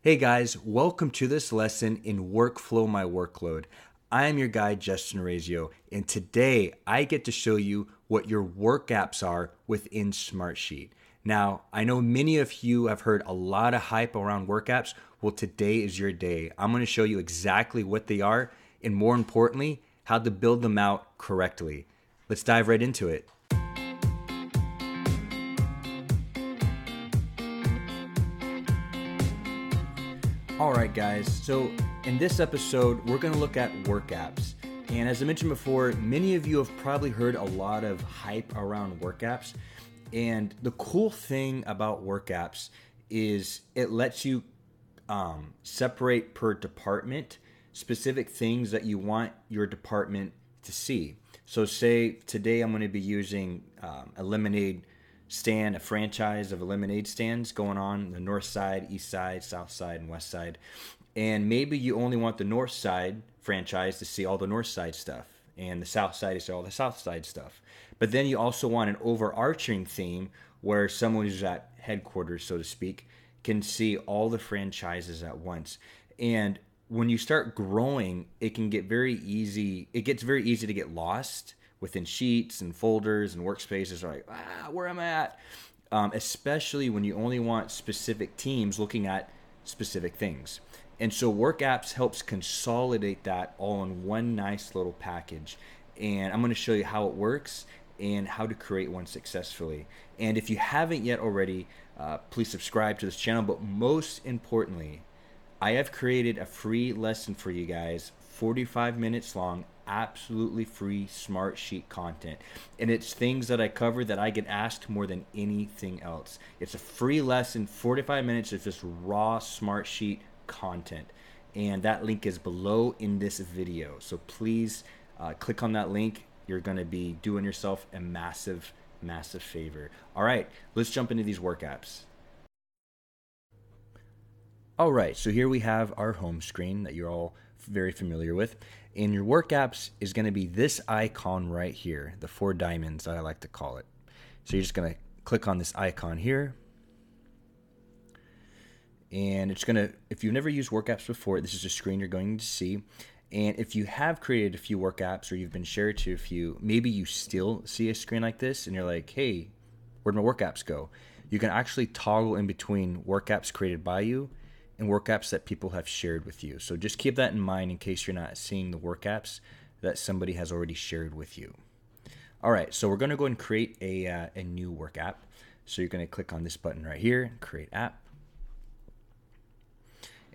Hey guys, welcome to this lesson in Workflow My Workload. I am your guide, Justin Orazio, and today I get to show you what your work apps are within Smartsheet. Now, I know many of you have heard a lot of hype around work apps. Well, today is your day. I'm going to show you exactly what they are, and more importantly, how to build them out correctly. Let's dive right into it. All right, guys. So, in this episode, we're going to look at work apps. And as I mentioned before, many of you have probably heard a lot of hype around work apps. And the cool thing about work apps is it lets you um, separate per department specific things that you want your department to see. So, say today I'm going to be using um, a lemonade stand, a franchise of lemonade stands going on the north side, east side, south side, and west side. And maybe you only want the north side franchise to see all the north side stuff, and the south side to see all the south side stuff. But then you also want an overarching theme where someone who's at headquarters, so to speak, can see all the franchises at once. And when you start growing, it can get very easy. It gets very easy to get lost within sheets and folders and workspaces are like, ah, where am I at? Um, especially when you only want specific teams looking at specific things. And so Work Apps helps consolidate that all in one nice little package. And I'm going to show you how it works and how to create one successfully. And if you haven't yet already, uh, please subscribe to this channel. But most importantly, I have created a free lesson for you guys, 45 minutes long, absolutely free Smartsheet content. And it's things that I cover that I get asked more than anything else. It's a free lesson, 45 minutes of just raw Smartsheet content. And that link is below in this video. So please uh, click on that link. You're going to be doing yourself a massive, massive favor. All right, let's jump into these work apps. All right, so here we have our home screen that you're all very familiar with. And your work apps is going to be this icon right here, the four diamonds that I like to call it. So you're just going to click on this icon here. And it's going to, if you've never used work apps before, this is a screen you're going to see. And if you have created a few work apps or you've been shared to a few, maybe you still see a screen like this and you're like, hey, where'd my work apps go? You can actually toggle in between work apps created by you and work apps that people have shared with you. So just keep that in mind in case you're not seeing the work apps that somebody has already shared with you. All right, so we're going to go and create a, uh, a new work app. So you're going to click on this button right here, create app.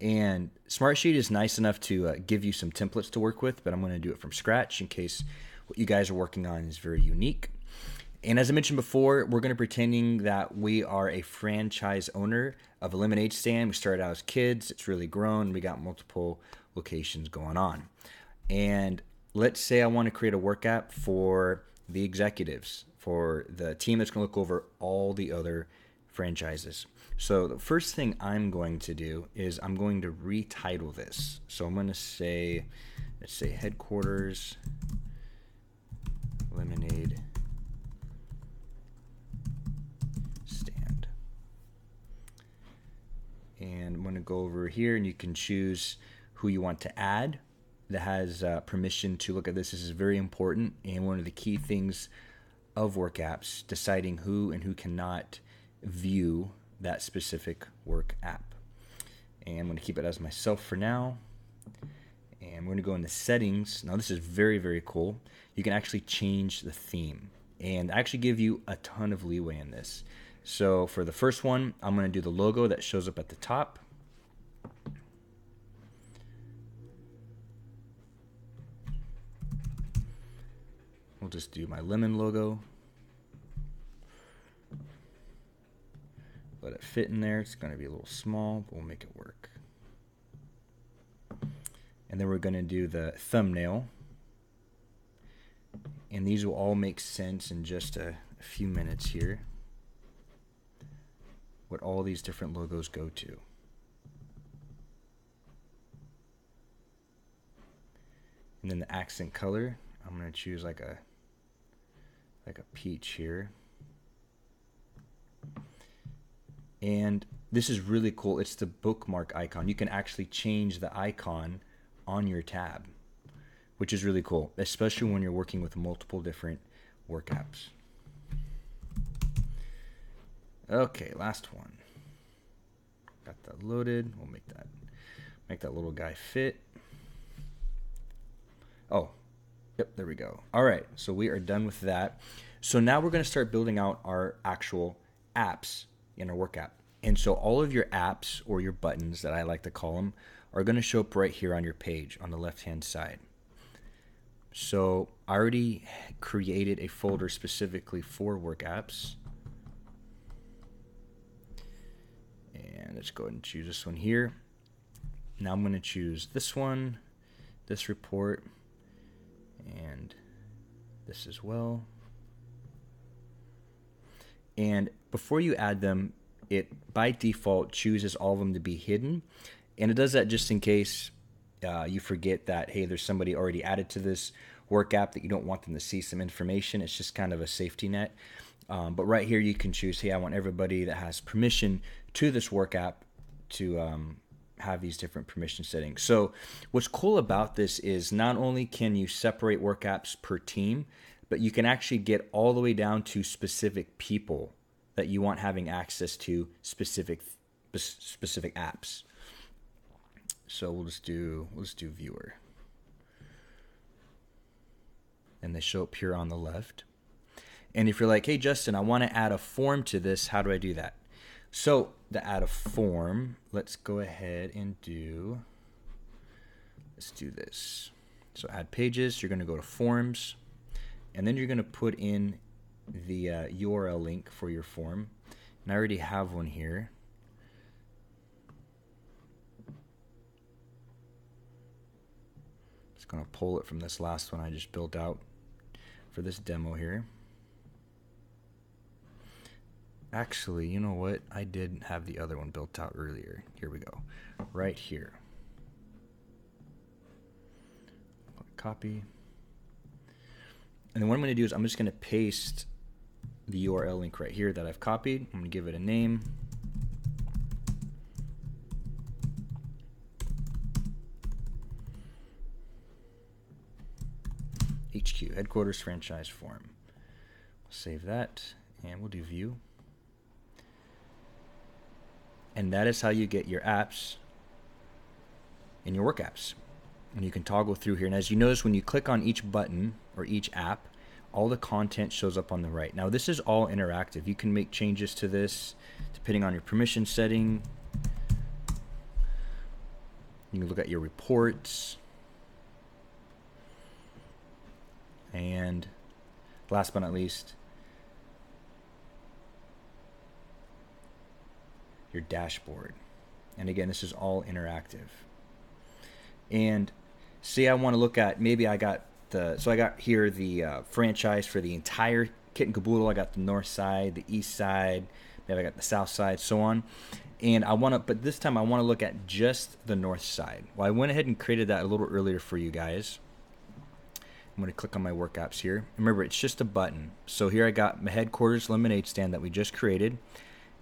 And Smartsheet is nice enough to uh, give you some templates to work with, but I'm going to do it from scratch in case what you guys are working on is very unique. And as I mentioned before, we're going to pretending that we are a franchise owner of a lemonade stand. We started out as kids. It's really grown. We got multiple locations going on. And let's say I want to create a work app for the executives, for the team that's going to look over all the other franchises. So the first thing I'm going to do is I'm going to retitle this. So I'm going to say, let's say headquarters lemonade and I'm going to go over here and you can choose who you want to add that has uh, permission to look at this. This is very important and one of the key things of work apps, deciding who and who cannot view that specific work app. And I'm going to keep it as myself for now. And we're going to go into settings. Now, this is very, very cool. You can actually change the theme and actually give you a ton of leeway in this. So for the first one, I'm going to do the logo that shows up at the top. We'll just do my lemon logo. Let it fit in there. It's going to be a little small, but we'll make it work. And then we're going to do the thumbnail. And these will all make sense in just a, few minutes here what all these different logos go to. And then the accent color, I'm going to choose like a like a peach here. And this is really cool. It's the bookmark icon. You can actually change the icon on your tab, which is really cool, especially when you're working with multiple different work apps. Okay, last one. Got that loaded. We'll make that make that little guy fit. Oh, yep, there we go. All right, so we are done with that. So now we're going to start building out our actual apps in our work app. And so all of your apps or your buttons that I like to call them are going to show up right here on your page on the left hand side. So I already created a folder specifically for work apps. And let's go ahead and choose this one here. Now I'm going to choose this one, this report, and this as well. And before you add them, it by default chooses all of them to be hidden. And it does that just in case uh, you forget that, hey, there's somebody already added to this work app that you don't want them to see some information. It's just kind of a safety net. Um, but right here, you can choose, hey, I want everybody that has permission to this work app to um, have these different permission settings. So, what's cool about this is not only can you separate work apps per team, but you can actually get all the way down to specific people that you want having access to specific specific apps. So we'll just do we'll just do viewer. And they show up here on the left. And if you're like, hey, Justin, I want to add a form to this, how do I do that? So, to add a form, let's go ahead and do, let's do this. So, add pages, you're going to go to forms, and then you're going to put in the uh, URL link for your form. And I already have one here. Just going to pull it from this last one I just built out for this demo here. Actually, you know what? I did have the other one built out earlier. Here we go. Right here. Copy. And then what I'm going to do is I'm just going to paste the URL link right here that I've copied. I'm going to give it a name. HQ, headquarters franchise form. We'll save that and we'll do view. And that is how you get your apps and your work apps. And you can toggle through here. And as you notice, when you click on each button or each app, all the content shows up on the right. Now, this is all interactive. You can make changes to this depending on your permission setting. You can look at your reports. And last but not least, your dashboard. And again, this is all interactive. And say I want to look at maybe I got the so I got here the uh, franchise for the entire kit and caboodle. I got the north side, the east side, maybe I got the south side, so on. And I want to, but this time I want to look at just the north side. Well, I went ahead and created that a little earlier for you guys. I'm going to click on my work apps here. Remember, it's just a button. So here I got my headquarters lemonade stand that we just created.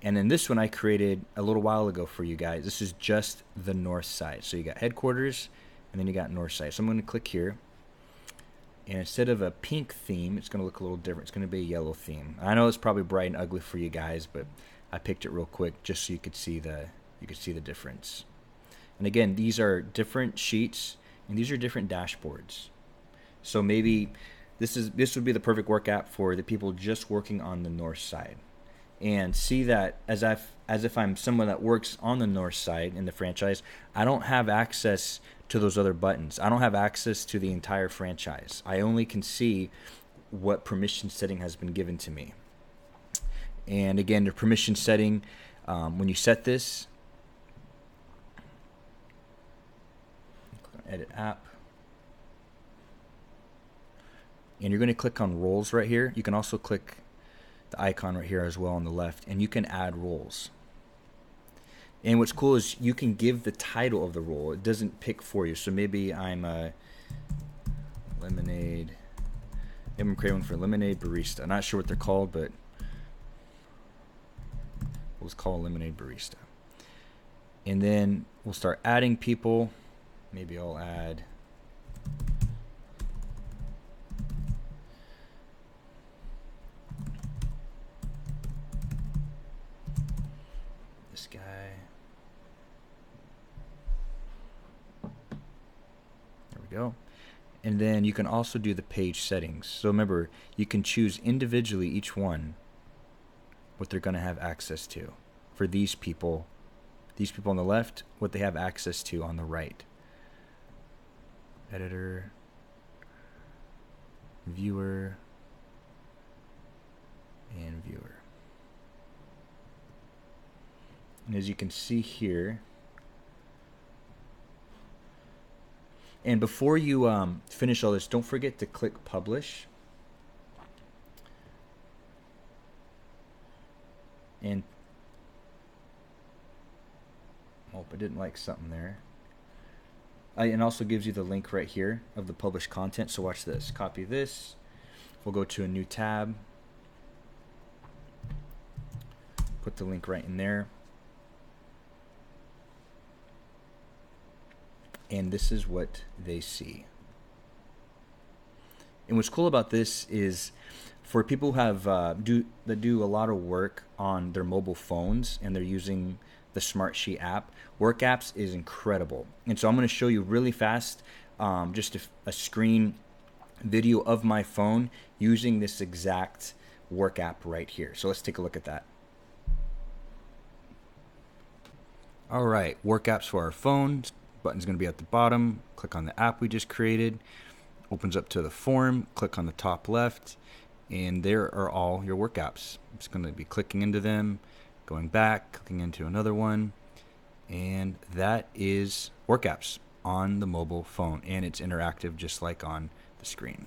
And then this one I created a little while ago for you guys. This is just the north side. So you got headquarters and then you got north side. So I'm going to click here. And instead of a pink theme, it's going to look a little different. It's going to be a yellow theme. I know it's probably bright and ugly for you guys, but I picked it real quick just so you could see the you could see the difference. And again, these are different sheets and these are different dashboards. So maybe this is this would be the perfect work app for the people just working on the north side and see that as if as if I'm someone that works on the north side in the franchise, I don't have access to those other buttons. I don't have access to the entire franchise. I only can see what permission setting has been given to me. And again, the permission setting, um, when you set this, edit app, and you're going to click on roles right here. You can also click the icon right here as well on the left, and you can add roles. And what's cool is you can give the title of the role. It doesn't pick for you. So maybe I'm a lemonade. I'm creating one for lemonade barista. I'm not sure what they're called, but just call lemonade barista. And then we'll start adding people. Maybe I'll add this guy. There we go. And then you can also do the page settings. So remember, you can choose individually each one what they're going to have access to. For these people, these people on the left, what they have access to on the right. Editor, viewer, and viewer. And as you can see here, and before you um, finish all this, don't forget to click publish. And hope I didn't like something there. Uh, and also gives you the link right here of the published content. So watch this. Copy this. We'll go to a new tab. Put the link right in there. And this is what they see. And what's cool about this is for people who have uh, do that do a lot of work on their mobile phones and they're using the Smartsheet app. Work Apps is incredible, and so I'm going to show you really fast, um, just a, a screen video of my phone using this exact Work app right here. So let's take a look at that. All right, Work Apps for our phone. Button's going to be at the bottom. Click on the app we just created. Opens up to the form. Click on the top left and there are all your work apps. I'm just going to be clicking into them, going back, clicking into another one, and that is work apps on the mobile phone, and it's interactive just like on the screen.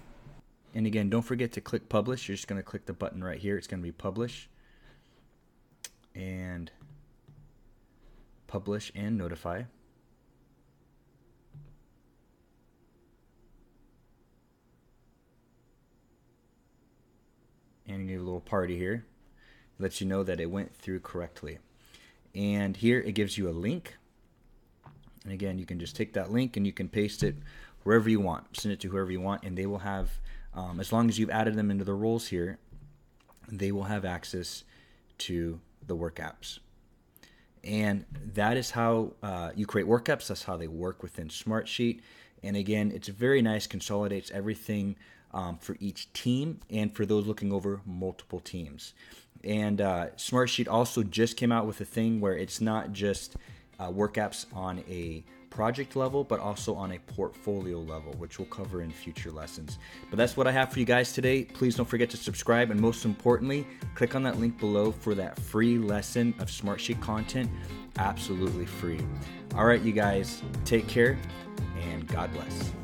And again, don't forget to click publish. You're just going to click the button right here. It's going to be publish, and publish and notify. And give a little party here. It lets you know that it went through correctly. And here it gives you a link. And again, you can just take that link and you can paste it wherever you want. Send it to whoever you want, and they will have, um, as long as you've added them into the roles here, they will have access to the work apps. And that is how uh, you create work apps. That's how they work within Smartsheet. And again, it's very nice, consolidates everything um, for each team and for those looking over multiple teams. And uh, Smartsheet also just came out with a thing where it's not just uh, work apps on a project level, but also on a portfolio level, which we'll cover in future lessons. But that's what I have for you guys today. Please don't forget to subscribe, and most importantly, click on that link below for that free lesson of Smartsheet content, absolutely free. All right, you guys, take care, and God bless.